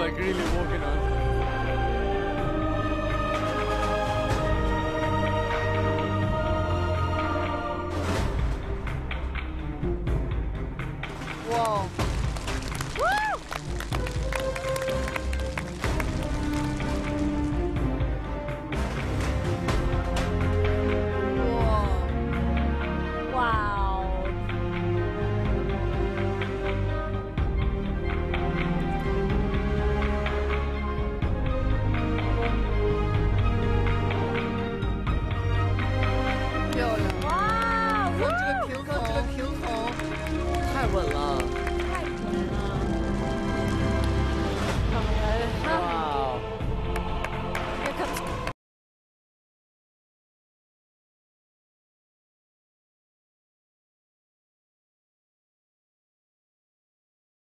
like really walking on. Whoa. 稳了。